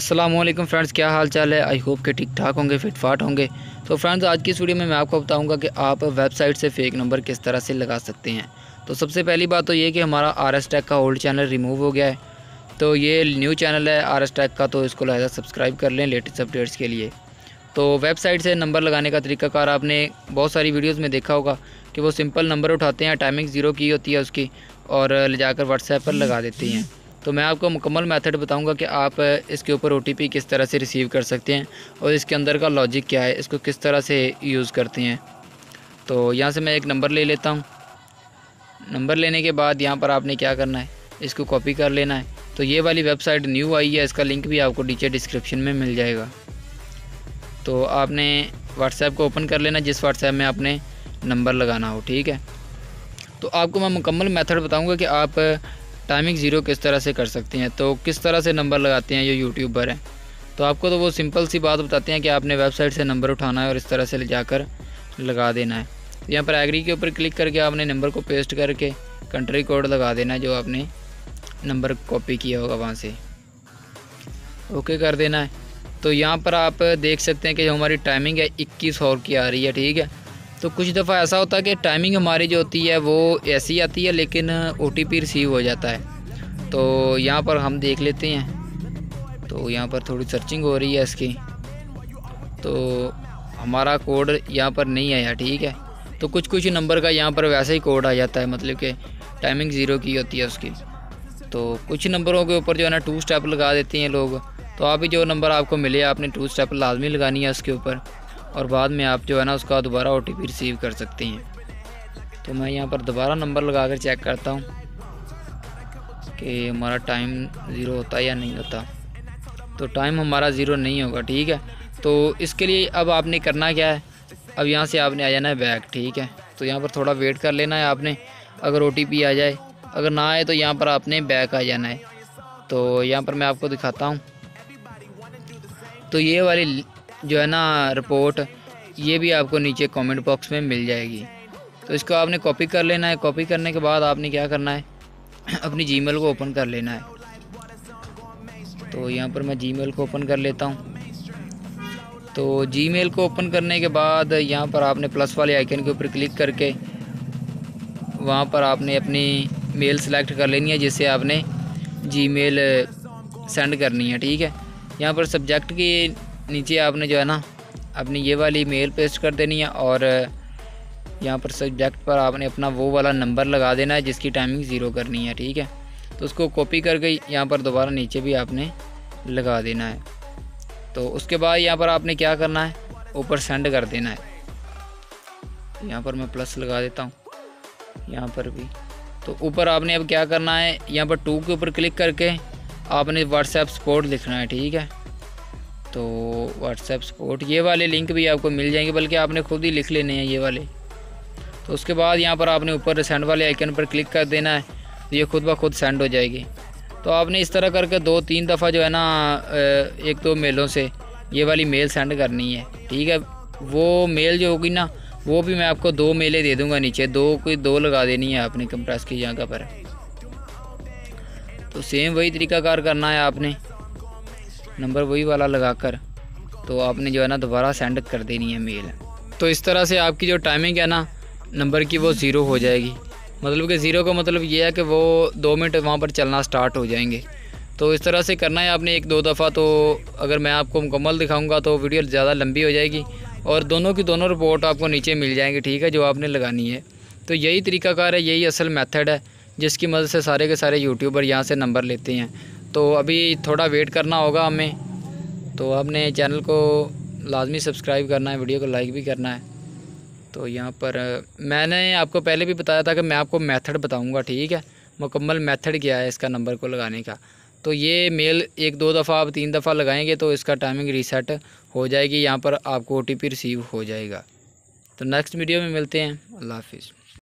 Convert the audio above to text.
Aslam friends क्या हाल चाल है? आई होप के ठीक ठाक होंगे फिट फाट होंगे। तो फ्रेंड्स आज की वीडियो में मैं आपको बताऊँगा कि आप वेबसाइट से फ़ेक नंबर किस तरह से लगा सकते हैं। तो सबसे पहली बात तो ये कि हमारा आर एस टैक का ओल्ड चैनल रिमूव हो गया है। तो ये न्यू चैनल है आर एस टैक का तो इसको लिहाजा सब्सक्राइब कर लें लेटेस्ट अपडेट्स के लिए। तो वेबसाइट से नंबर लगाने का तरीकाकार आपने बहुत सारी वीडियोज़ में देखा होगा कि वो सिंपल नंबर उठाते हैं टाइमिंग ज़ीरो की होती है उसकी, और ले जाकर व्हाट्सएप पर लगा देते हैं। तो मैं आपको मुकम्मल मेथड बताऊँगा कि आप इसके ऊपर ओटीपी किस तरह से रिसीव कर सकते हैं और इसके अंदर का लॉजिक क्या है, इसको किस तरह से यूज़ करते हैं। तो यहाँ से मैं एक नंबर ले लेता हूँ। नंबर लेने के बाद यहाँ पर आपने क्या करना है, इसको कॉपी कर लेना है। तो ये वाली वेबसाइट न्यू आई है, इसका लिंक भी आपको नीचे डिस्क्रिप्शन में मिल जाएगा। तो आपने व्हाट्सएप को ओपन कर लेना, जिस व्हाट्सएप में आपने नंबर लगाना हो, ठीक है। तो आपको मैं मुकम्मल मेथड बताऊँगा कि आप टाइमिंग ज़ीरो किस तरह से कर सकते हैं? तो किस तरह से नंबर लगाते हैं? ये यूट्यूबर हैं। तो आपको तो वो सिंपल सी बात बताते हैं कि आपने वेबसाइट से नंबर उठाना है और इस तरह से ले जाकर लगा देना है। तो यहाँ पर एग्री के ऊपर क्लिक करके आपने नंबर को पेस्ट करके कंट्री कोड लगा देना है, जो आपने नंबर कॉपी किया होगा वहाँ से। ओके कर देना है। तो यहाँ पर आप देख सकते हैं कि हमारी टाइमिंग है, इक्कीस और की आ रही है, ठीक है? तो कुछ दफ़ा ऐसा होता है कि टाइमिंग हमारी जो होती है, वो ऐसी आती है, लेकिन ओटीपी रिसीव हो जाता है। तो यहाँ पर हम देख लेते हैं। तो यहाँ पर थोड़ी सर्चिंग हो रही है इसकी। तो हमारा कोड यहाँ पर नहीं आया, ठीक है? तो कुछ कुछ नंबर का यहाँ पर वैसे ही कोड आ जाता है मतलब कि टाइमिंग ज़ीरो की होती है उसकी। तो कुछ नंबरों के ऊपर जो है ना टू स्टेप लगा देते हैं लोग। तो आप अभी जो नंबर आपको मिले, आपने टू स्टेप लाजमी लगानी है उसके ऊपर। और बाद में आप जो है ना उसका दोबारा ओटीपी रिसीव कर सकते हैं। तो मैं यहाँ पर दोबारा नंबर लगा कर चेक करता हूँ कि हमारा टाइम ज़ीरो होता है या नहीं होता। तो टाइम हमारा ज़ीरो नहीं होगा, ठीक है? तो इसके लिए अब आपने करना क्या है? अब यहाँ से आपने आ जाना है बैग ठीक है? तो यहाँ पर थोड़ा वेट कर लेना है आपने, अगर ओटीपी आ जाए। अगर ना आए तो यहाँ पर आपने बैक आ जाना है। तो यहाँ पर मैं आपको दिखाता हूँ। तो ये वाली जो है ना रिपोर्ट ये भी आपको नीचे कमेंट बॉक्स में मिल जाएगी। तो इसको आपने कॉपी कर लेना है। कॉपी करने के बाद आपने क्या करना है? अपनी जीमेल को ओपन कर लेना है। तो यहाँ पर मैं जीमेल को ओपन कर लेता हूँ। तो जीमेल को ओपन करने के बाद यहाँ पर आपने प्लस वाले आइकन के ऊपर क्लिक करके वहाँ पर आपने अपनी मेल सेलेक्ट कर लेनी है जिससे आपने जीमेल सेंड करनी है, ठीक है? यहाँ पर सब्जेक्ट की नीचे आपने जो है ना, अपनी ये वाली मेल पेस्ट कर देनी है और यहाँ पर सब्जेक्ट पर आपने अपना वो वाला नंबर लगा देना है जिसकी टाइमिंग ज़ीरो करनी है, ठीक है? तो उसको कॉपी करके यहाँ पर दोबारा नीचे भी आपने लगा देना है। तो उसके बाद यहाँ पर आपने क्या करना है? ऊपर सेंड कर देना है। यहाँ पर मैं प्लस लगा देता हूँ, यहाँ पर भी। तो ऊपर आपने अब क्या करना है? यहाँ पर टू के ऊपर क्लिक करके आपने व्हाट्सएप सपोर्ट लिखना है, ठीक है? तो व्हाट्सएप सपोर्ट ये वाले लिंक भी आपको मिल जाएँगे, बल्कि आपने खुद ही लिख लेने हैं ये वाले। तो उसके बाद यहाँ पर आपने ऊपर सेंड वाले आइकन पर क्लिक कर देना है तो ये खुद ब खुद सेंड हो जाएगी। तो आपने इस तरह करके दो तीन दफ़ा जो है ना एक दो मेलों से ये वाली मेल सेंड करनी है, ठीक है? वो मेल जो होगी ना, वो भी मैं आपको दो मेलें दे दूँगा नीचे, दो कोई दो लगा देनी है आपने कंप्रेस की जगह पर। तो सेम वही तरीका कार करना है आपने। नंबर वही वाला लगाकर तो आपने जो है ना दोबारा सेंड कर देनी है मेल तो इस तरह से आपकी जो टाइमिंग है ना नंबर की वो ज़ीरो हो जाएगी। मतलब कि ज़ीरो का मतलब ये है कि वो दो मिनट वहाँ पर चलना स्टार्ट हो जाएँगे। तो इस तरह से करना है आपने एक दो दफ़ा। तो अगर मैं आपको मुकम्मल दिखाऊँगा तो वीडियो ज़्यादा लंबी हो जाएगी और दोनों की दोनों रिपोर्ट आपको नीचे मिल जाएँगी, ठीक है, जो आपने लगानी है। तो यही तरीकाकार है, यही असल मेथड है, जिसकी मदद से सारे के सारे यूट्यूबर यहाँ से नंबर लेते हैं। तो अभी थोड़ा वेट करना होगा हमें। तो आपने चैनल को लाजमी सब्सक्राइब करना है, वीडियो को लाइक भी करना है। तो यहाँ पर मैंने आपको पहले भी बताया था कि मैं आपको मेथड बताऊँगा, ठीक है? मुकम्मल मेथड क्या है इसका नंबर को लगाने का। तो ये मेल एक दो दफ़ा, आप तीन दफ़ा लगाएँगे तो इसका टाइमिंग रीसेट हो जाएगी, यहाँ पर आपको ओटीपी रिसीव हो जाएगा। तो नेक्स्ट वीडियो में मिलते हैं। अल्लाह हाफिज़।